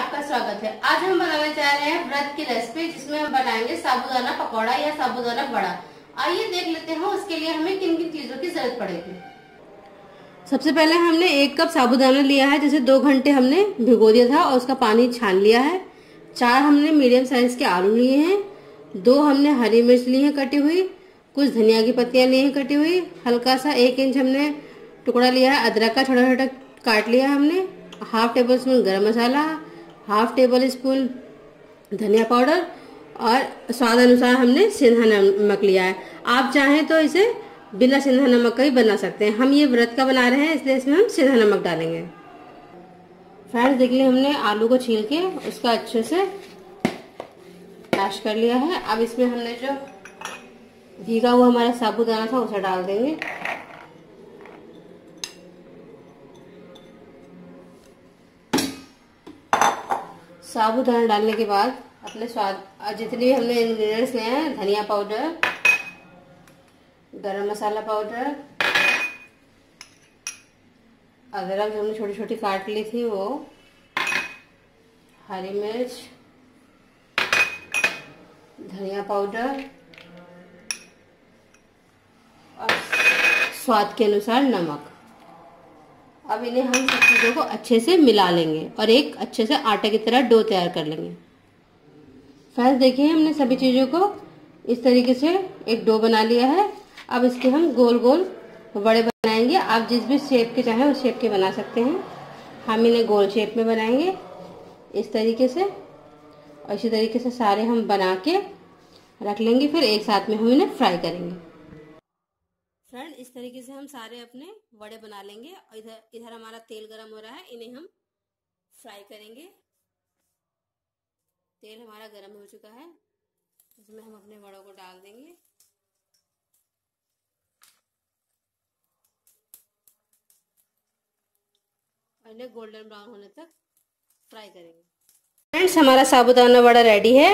आपका स्वागत है। आज हम बनाने जा रहे हैं व्रत की रेसिपी जिसमें हम बनाएँगे साबुदाना पकौड़ा या साबुदाना बड़ा आइए देख लेते हैं उसके लिए हमें किन किन चीज़ों की ज़रूरत पड़ेगी। सबसे पहले हमने एक कप साबुदाना लिया है, जिसे दो घंटे हमने भिगो दिया था और उसका पानी छान लिया है। चार हमने मीडियम साइज़ के आलू लिए हैं, दो हमने हरी मिर्च ली है कटी हुई, कुछ धनिया की पत्तियाँ ली हैं कटी हुई, हल्का सा एक इंच हमने टुकड़ा लिया है, अदरक का छोटा छोटा काट लिया हमने, हाफ़ टेबल स्पून गर्म मसाला हाफ़ टेबल स्पून धनिया पाउडर और स्वाद अनुसार हमने सिंधा नमक लिया है। आप चाहें तो इसे बिना सिंधा नमक का ही बना सकते हैं। हम ये व्रत का बना रहे हैं, इसलिए इसमें हम सिंधा नमक डालेंगे। फ्रेंड्स देखिए हमने आलू को छील के उसका अच्छे से मैश कर लिया है। अब इसमें हमने जो भीगा हुआ हमारा साबुदाना था, उसे डाल देंगे। साबुदाना डालने के बाद अपने स्वाद जितने भी हमने इंग्रेडिएंट्स लिए हैं, धनिया पाउडर गरम मसाला पाउडर अदरक जो हमने छोटी छोटी काट ली थी वो, हरी मिर्च, धनिया पाउडर और स्वाद के अनुसार नमक। अब इन्हें हम सब चीज़ों को अच्छे से मिला लेंगे और एक अच्छे से आटे की तरह डो तैयार कर लेंगे। फ्रेंड्स देखिए हमने सभी चीज़ों को इस तरीके से एक डो बना लिया है। अब इसके हम गोल गोल बड़े बनाएँगे। आप जिस भी शेप के चाहें उस शेप के बना सकते हैं। हम इन्हें गोल शेप में बनाएँगे इस तरीके से। और इसी तरीके से सारे हम बना के रख लेंगे। फिर एक साथ में हम इन्हें फ्राई करेंगे। फ्रेंड, इस तरीके से हम सारे अपने वड़े बना लेंगे। और इधर इधर हमारा तेल गरम हो रहा है, इन्हें हम फ्राई करेंगे। तेल हमारा गरम हो चुका है, इसमें हम अपने वड़ों को डाल देंगे। और इन्हें गोल्डन ब्राउन होने तक फ्राई करेंगे। फ्रेंड्स, हमारा साबुदाना वड़ा रेडी है।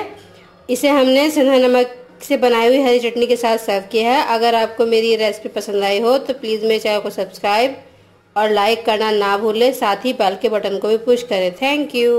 इसे हमने सिंधा नमक से बनाई हुई हरी चटनी के साथ सर्व किया है। अगर आपको मेरी ये रेसिपी पसंद आई हो तो प्लीज़ मेरे चैनल को सब्सक्राइब और लाइक करना ना भूलें। साथ ही बेल के बटन को भी पुश करें। Thank you